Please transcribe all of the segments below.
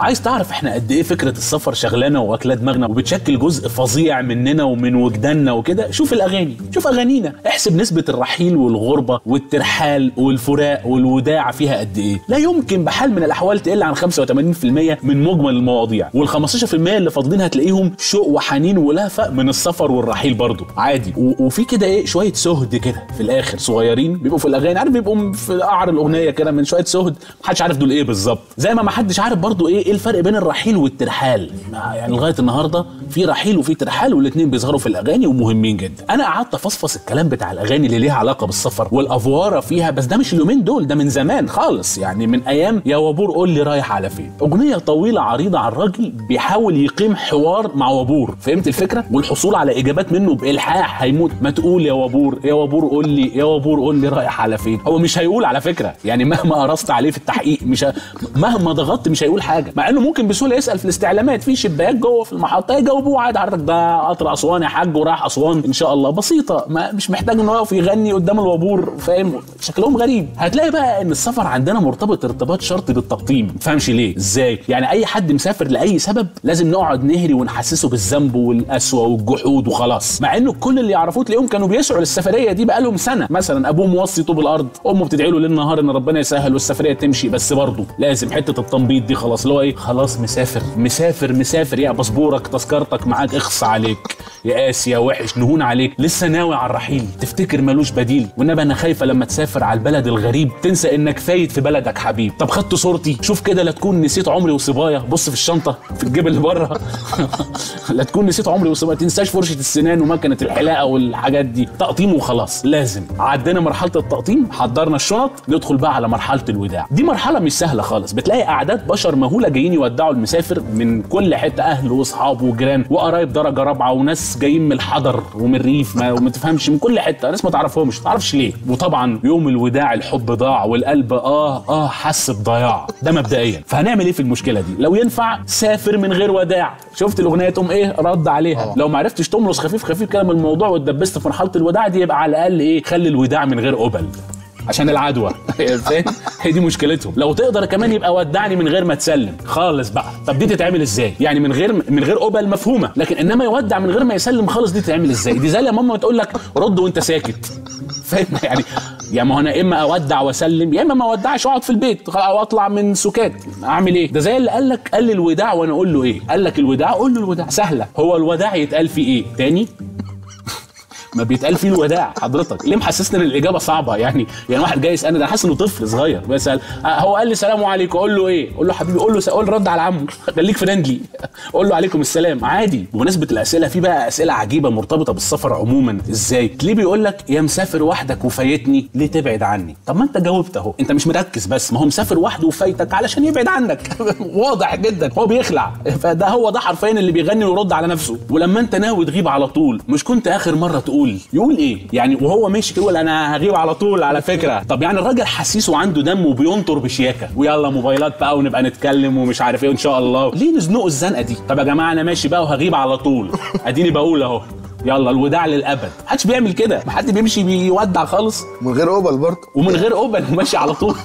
عايز تعرف إحنا قد إيه فكرة السفر شغلانة واكله دماغنا وبتشكل جزء فظيع مننا ومن وجداننا وكده. شوف الأغاني شوف أغانينا. احسب نسبة الرحيل والغربة والترحال والفراق والوداع فيها قد إيه. لا يمكن بحال من الأحوال تقل عن 85% من مجمل المواضيع وال 15% اللي فاضلين هتلاقيهم شوق وحنين ولهفة من السفر والرحيل برضه. عادي. وفي كده إيه؟ شوية سهد كده في الآخر. صغيرين بيبقوا في الأغاني. عارف بيبقوا في قعر الأغنية كده من شوية سهد؟ محدش عارف دول إيه بالظبط. زي ما محدش عارف برضه إيه إيه الفرق بين الرحيل والترحال؟ يعني لغاية النهارده في رحيل وفي ترحال والاثنين بيظهروا في الأغاني ومهمين جدا. أنا قعدت أفصفص الكلام بتاع الأغاني اللي ليها علاقة بالسفر والأفوارة فيها بس ده مش اليومين دول ده من زمان خالص. يعني من أيام يا وابور قول لي رايح على فين. أغنية طويلة عريضة عن راجل بيحاول يقيم حوار مع وابور. فهمت الفكرة؟ والحصول على إجابات منه بإلحاح هيموت. ما تقول يا وابور يا وابور قول لي يا وابور قول لي رايح على فين. هو مش هيقول على فكرة. يعني مهما قرصت عليه في التحقيق مش. مهما ضغطت مش هيقول حاجة. مع إنه ممكن بسهولة يسأل في الاستعلامات في شباك جوه في المحطة يجاوبوه عادي حضرتك ده قطر أسوان يا حاج وراح أسوان إن شاء الله. بسيطة ما مش محتاج انه يقف يغني قدام الوابور فاهم؟ شكلهم غريب. هتلاقي بقى إن السفر عندنا مرتبط ارتباط شرطي بالتقطيم. ما تفهمش ليه؟ إزاي؟ يعني أي حد مسافر لأي سبب لازم نقعد نهري ونحسسه بالذنب والقسوة والجحود وخلاص. مع إنه كل اللي يعرفوه تلاقيهم كانوا بيسعوا للسفرية دي بقالهم سنة. مثلا أبوه موصي طوب الأرض أمه بتدعي له ليل نهار إن ربنا يسهل والسفرية تمشي بس برضه لازم حتة التنبيط دي خلاص. اللي هو إيه؟ خلاص مسافر مسافر مسافر. يا باسبورك تذكرتك معاك اخص عليك. يا قاسي يا وحش نهون عليك. لسه ناوي على الرحيل. تفتكر ملوش بديل؟ والنبي أنا خايفة لما تسافر على البلد الغريب. تنسى إنك فايت في بلدك حبيب. طب خدت صورتي. شوف كده لا تكون نسيت عمري وصبايا. بص في الشنطة في الجيب اللي بره. لا تكون نسيت عمري وصبايا. تنساش فرشة السنان ومكنة الحلاقة والحاجات دي. تقطيم وخلاص. لازم. عدينا مرحلة التقطيم حضرنا الشنط ندخل بقى على مرحلة الوداع. دي مرحلة مش سهلة خالص. بتلاقي أعداد بشر مهولة جايين يودعوا المسافر من كل حتة اهله واصحابه وقرايب درجة رابعة وناس جايين من الحضر ومن الريف ما وما تفهمش من كل حتة ناس ما تعرفهمش ما تعرفش ليه. وطبعا يوم الوداع الحب ضاع والقلب آه آه حس بضياع ده مبدئيا. فهنعمل إيه في المشكلة دي؟ لو ينفع سافر من غير وداع. شفت الأغنية تقوم إيه؟ رد عليها. آه. لو ما عرفتش تملص خفيف خفيف من الموضوع واتدبست في مرحلة الوداع دي يبقى على الأقل إيه؟ خلي الوداع من غير قبل. عشان العدوى. فاهم هي دي مشكلتهم. لو تقدر كمان يبقى ودعني من غير ما تسلم. خالص بقى. طب دي تتعمل إزاي؟ يعني من غير من غير قبل مفهومة. لكن إنما يودع من غير ما يسلم خالص دي تتعمل إزاي؟ دي زي لما ماما تقول لك رد وأنت ساكت. فاهم؟ يعني يا ما هو أنا إما أودع وأسلم يا إما ما أودعش وأقعد في البيت. أو أطلع من سكات. أعمل إيه؟ ده زي اللي قال لك قال الوداع وأنا أقول له إيه؟ قال لك الوداع قول له الوداع. سهلة. هو الوداع يتقال فيه إيه؟ تاني ما بيتقال فيه الوداع حضرتك. ليه محسسني ان الاجابه صعبة؟ يعني يعني واحد جاي يسألني ده أنا حاسس إنه طفل صغير. بيسال هو قال لي سلام عليكم أقول له إيه؟ أقول له حبيبي قول له قول رد على عمه خليك فريندلي. قول له عليكم السلام. عادي. بمناسبة الأسئلة في بقى أسئلة عجيبة مرتبطة بالسفر عموما. إزاي؟ ليه بيقول لك يا مسافر وحدك وفايتني؟ ليه تبعد عني؟ طب ما أنت جاوبت أهو. أنت مش مركز بس. ما هو مسافر وحده وفايتك علشان يبعد عنك. واضح جدا. هو بيخلع. فده هو ده حرفيا اللي بيغني ويرد على نفسه. ولما أنت ناوي تغيب على طول مش كنت آخر مرة تقول يقول إيه؟ يعني وهو ماشي يقول أنا هغيب على طول على فكرة. طب يعني الراجل حسيس وعنده دم وبينطر بشياكة ويلا موبايلات بقى ونبقى نتكلم ومش عارف إيه إن شاء الله. ليه نزنقوا الزنقة دي؟ طب يا جماعة أنا ماشي بقى وهغيب على طول. أديني بقول أهو. يلا الوداع للأبد. محدش بيعمل كده. محد بيمشي بيودع خالص. من غير قبل برضه. ومن غير قبل وماشي على طول.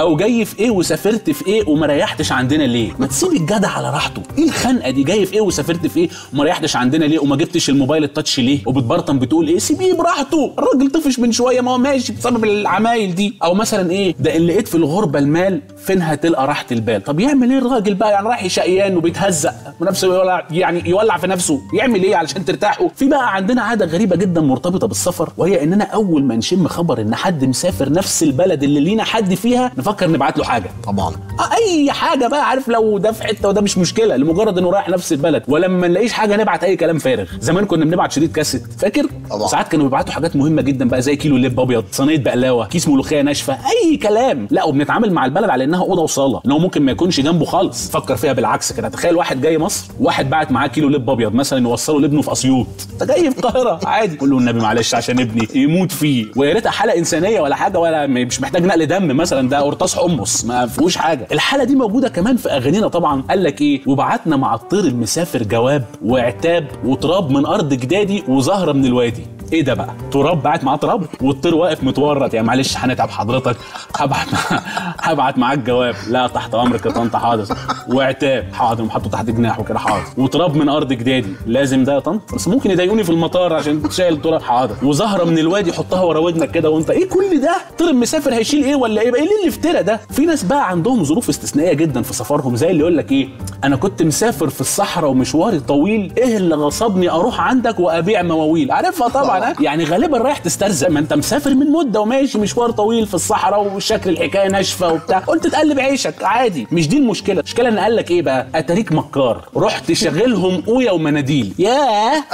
أو جاي في إيه وسافرت في إيه وما ريحتش عندنا ليه؟ ما تسيب الجدع على راحته. إيه الخنقة دي؟ جاي في إيه وسافرت في إيه وما ريحتش عندنا ليه وما جبتش الموبايل التاتش ليه؟ وبتبرطم بتقول إيه؟ سيبيه براحته. الراجل طفش من شوية. ما هو ماشي بسبب العمايل دي. أو مثلا إيه؟ ده اللي لقيت في الغربة المال فين هتلقى راحة البال. طب يعمل إيه الراجل بقى؟ يعني رايح شقيان وبيتهزق. ونفسه يولع يعني يولع في نفسه. يعمل إيه علشان ترتاحوا في بقى عندنا عادة غريبة جدا مرتبطة بالسفر وهي إننا أول ما نشم خبر إن حد مسافر نفس البلد اللي لينا حد فيها نفكر نبعت له حاجة. طبعا. آه، أي حاجة بقى عارف لو ده في حتة وده مش مشكلة لمجرد إنه رايح نفس البلد. ولما ما نلاقيش حاجة نبعت أي كلام فارغ. زمان كنا بنبعت شريط كاسيت. فاكر؟ طبعا. ساعات كانوا بيبعتوا حاجات مهمة جدا بقى زي كيلو لب أبيض صينية بقلاوة كيس ملوخية ناشفة أي كلام. لا وبنتعامل مع البلد على إنها أوضة وصالة إن هو ممكن ما يكونش جنبه خالص. فكر فيها بالعكس كده. تخيل واحد جاي مصر واحد بعت معاه كيلو لب أبيض مثلا يوصله لابنه في أسيوط. انت جاي في القاهرة. عادي. قول له النبي معلش عشان ابني يموت فيه. ويا ريتها حالة إنسانية ولا حاجة ولا مش محتاج نقل دم مثلا ده قرطاس حمص ما فيهوش حاجة. الحالة دي موجودة كمان في أغانينا طبعا. قال لك إيه؟ وبعتنا مع الطير المسافر جواب وعتاب وتراب من أرض جدادي وزهرة من الوادي. إيه ده بقى؟ تراب بعت معاه تراب؟ والطير واقف متورط. يا معلش هنتعب حضرتك. هبعت هبعت معاك جواب. لا تحت أمرك يا طنط. حاضر. وعتاب حاضر. وحطه تحت جناحه كده. حاضر. وتراب من أرض جدادي. لازم ده يا طنط؟ بس ممكن يضايقوني في المطار عشان شايل تراب حاضر. وزهرة من الوادي حطها ورا ودنك كده وانت إيه كل ده؟ طير مسافر هيشيل إيه ولا إيه بقى؟ إيه اللي الافتراء ده؟ في ناس بقى عندهم ظروف استثنائية جدا في سفرهم. زي اللي يقول لك إيه؟ أنا كنت مسافر في الصحراء ومشواري طويل. إيه اللي غصبني؟ أروح عندك وأبيع مواويل. عارفها طبعا. ها؟ يعني غالبا رايح تسترزق ما أنت مسافر من مدة وماشي مشوار طويل في الصحراء وشكل الحكاية ناشفة وبتاع. قلت تقلب عيشك عادي. مش دي المشكلة. المشكلة إن قال لك إيه بقى؟ أتاريك مكار. رحت شغلهم قويه ومناديل. ياه!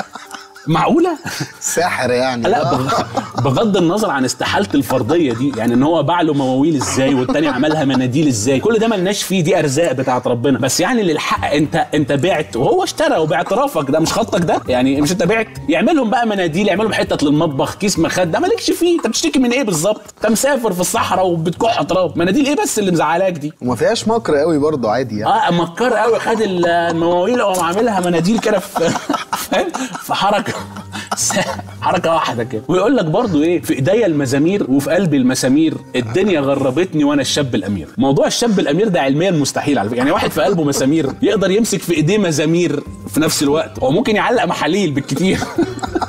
معقولة؟ ساحر يعني. لا بغ- بغض النظر عن استحالة الفرضية دي يعني إن هو باع له مواويل إزاي والتاني عملها مناديل إزاي كل ده ملناش فيه دي أرزاق بتاعت ربنا. بس يعني للحق أنت أنت بعت وهو اشترى وباعترافك ده مش خطك ده؟ يعني مش أنت بعت؟ يعملهم بقى مناديل يعملهم حتت للمطبخ كيس مخدة مالكش فيه أنت بتشتكي من إيه بالظبط؟ أنت مسافر في الصحراء وبتكح تراب مناديل إيه بس اللي مزعلاك دي؟ وما فيهاش مكر قوي برضه عادي يعني. آه مكر قوي خد المواويل وقام عاملها مناديل كده في في حركة. حركة واحدة كده. ويقول لك برضو إيه في إيديا المزامير وفي قلبي المسامير الدنيا غربتني وأنا الشاب الأمير. موضوع الشاب الأمير ده علميا مستحيل على فكرة. يعني واحد في قلبه مسامير يقدر يمسك في إيديه مزامير في نفس الوقت. هو ممكن يعلق محاليل بالكتير.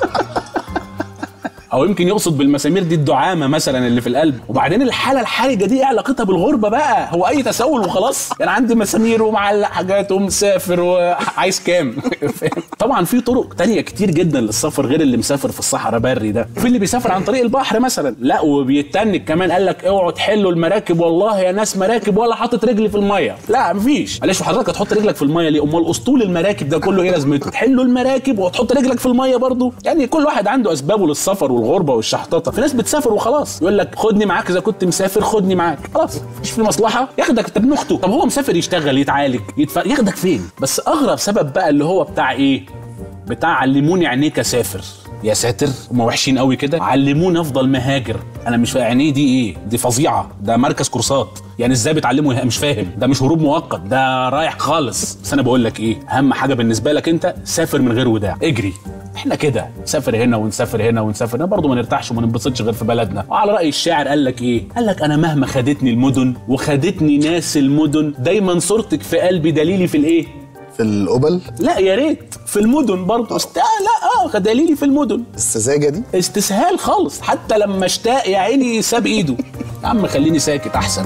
أو يمكن يقصد بالمسامير دي الدعامة مثلا اللي في القلب. وبعدين الحالة الحرجة دي إيه علاقتها بالغربة بقى؟ هو أي تسول وخلاص. يعني عندي مسامير ومعلق حاجات ومسافر وعايز كام؟ طبعا في طرق تانية كتير جدا للسفر غير اللي مسافر في الصحراء بري ده. في اللي بيسافر عن طريق البحر مثلا. لا وبيتنك كمان. قال لك اوعوا تحلوا المراكب. والله يا ناس مراكب ولا حاطط رجلي في المية. لا مفيش. معلش حضرتك هتحط رجلك في المية ليه؟ أمال أسطول المراكب ده كله إيه لازمته؟ تحلوا المراكب وتحط رجلك في المية برضو. يعني كل واحد عنده أسبابه للسفر والغربة والشحططه في ناس بتسافر وخلاص. يقول لك خدني معاك إذا كنت مسافر خدني معاك. خلاص. مش في مصلحة؟ ياخدك ابن اخته طب هو مسافر يشتغل يتعالج يدفع ياخدك فين؟ بس أغرب سبب بقى اللي هو بتاع إيه؟ بتاع علموني عينيك أسافر. يا ساتر هم وحشين قوي كده. علموني أفضل مهاجر. أنا مش فاهم عينيه دي إيه؟ دي فظيعة. ده مركز كورسات. يعني إزاي بتعلمه؟ مش فاهم. ده مش هروب مؤقت. ده رايح خالص. بس أنا بقول لك إيه؟ أهم حاجة بالنسبة لك أنت سافر من غير وداع. اجري. إحنا كده. نسافر هنا ونسافر هنا ونسافر هنا. برضه ما نرتاحش وما ننبسطش غير في بلدنا. وعلى رأي الشاعر قال لك إيه؟ قال لك أنا مهما خدتني المدن وخدتني ناس المدن دايما صورتك في قلبي دليلي في الإيه؟ في القبل؟ لا يا ريت. في المدن برضه. است... آه لا آه دليلي في المدن. السذاجه دي؟ استسهال خالص. حتى لما اشتاق يا عيني ساب إيده. يا عم خليني ساكت أحسن.